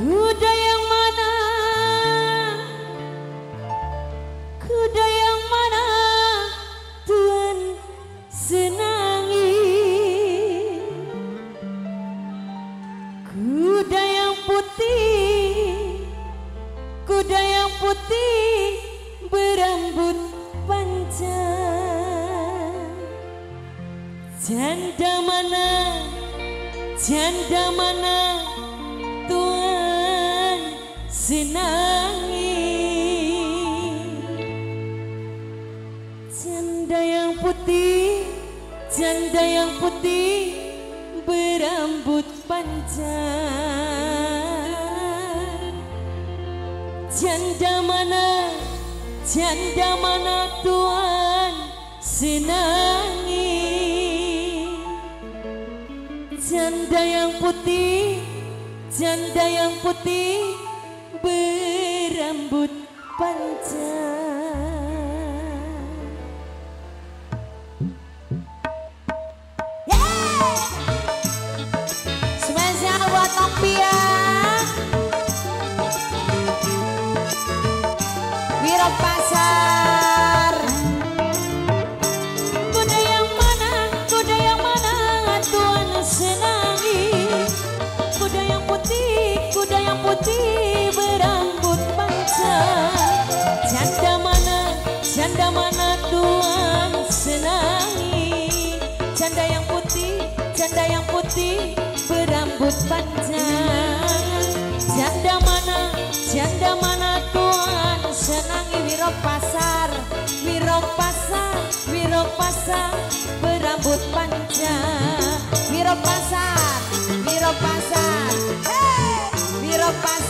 Kuda yang mana? Kuda yang mana Tuhan senangi? Kuda yang putih, kuda yang putih berambut panjang. Janda mana? Janda mana? Sinangi Janda yang putih Janda yang putih Berambut panjang. Janda mana Janda mana Tuhan? Sinangi Janda yang putih Janda yang putih rambut panjang yeah. Spesial buat Tompia Wiro Pasar pasar Wiro pasar, Wiro pasar Berambut panjang Wiro pasar, Wiro pasar Hey, Wiro pasar.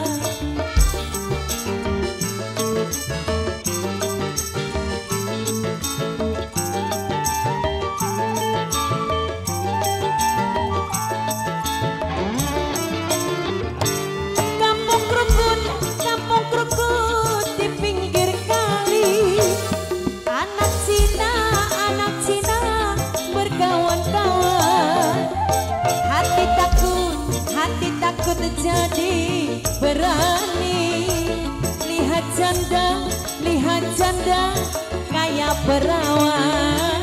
perawan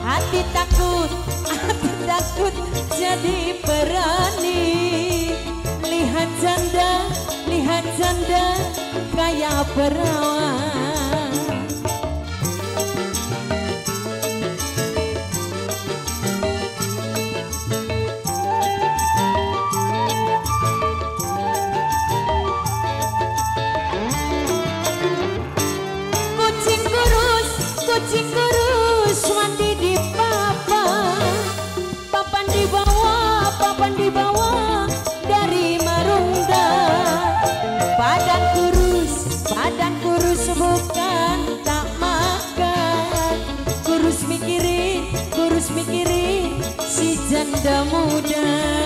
Hati takut, hati takut jadi berani. Lihat janda, lihat janda kayak perawan kucing kurus mandi di papan Papan di bawah, papan di bawah dari marunda. Badan kurus, badan kurus bukan tak makan. Kurus mikirin, kurus mikirin si janda muda.